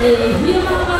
Yeah.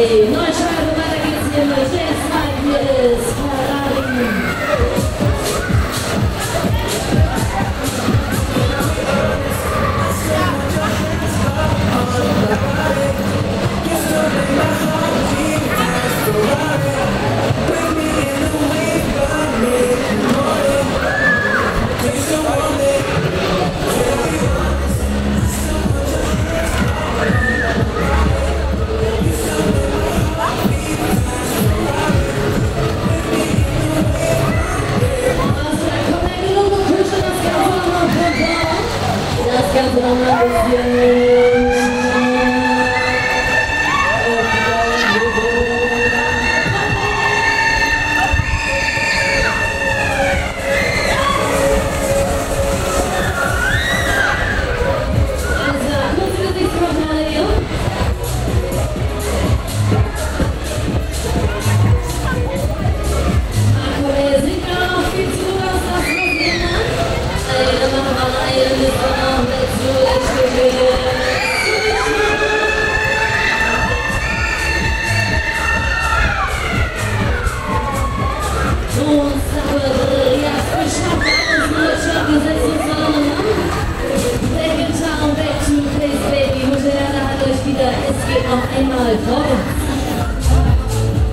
哎。Thank you.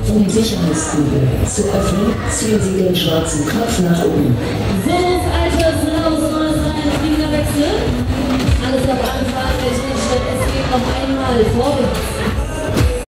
Um die Sicherheitskugel zu öffnen, ziehen Sie den schwarzen Knopf nach oben. So, altes Haus, neues rein, ein Fliegerwechsel? Alles auf Anfang, der Schnittstelle, es geht noch einmal vorwärts.